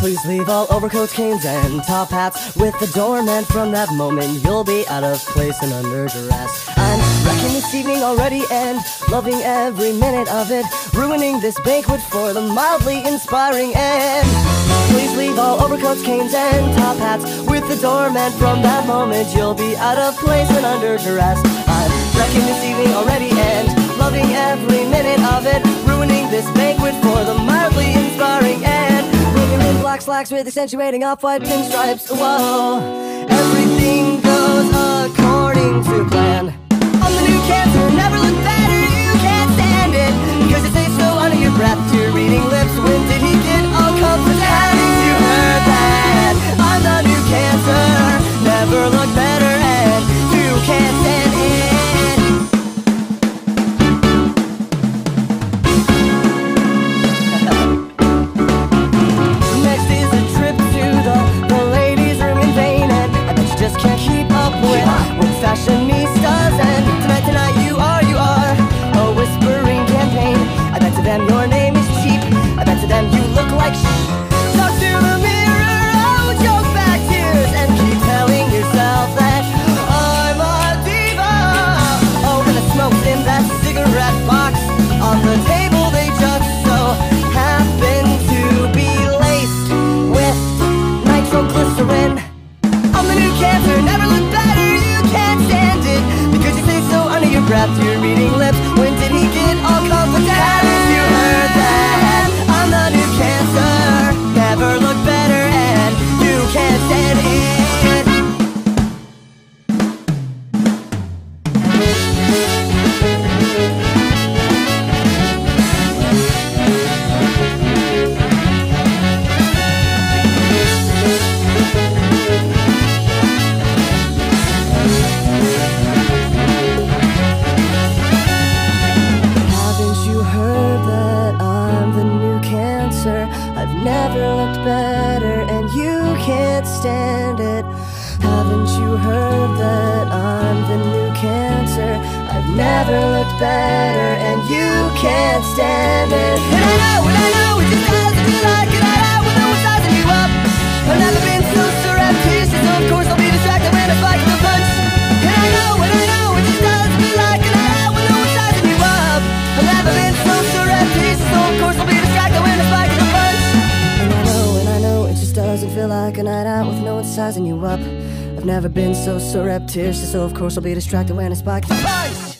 Please leave all overcoats, canes, and top hats with the doorman. From that moment, you'll be out of place and under duress. I'm wrecking this evening already and loving every minute of it, ruining this banquet for the mildly inspiring end. Please leave all overcoats, canes, and top hats with the doorman. From that moment, you'll be out of place and under duress. slacks with accentuating off-white pinstripes. Whoa, everything. never looked better, and you can't stand it. Haven't you heard that I'm the new cancer? I've never looked better, and you can't stand it. And I know, and I know. like a night out with no one sizing you up. I've never been so surreptitious, tears, so of course I'll be distracted when it's back the.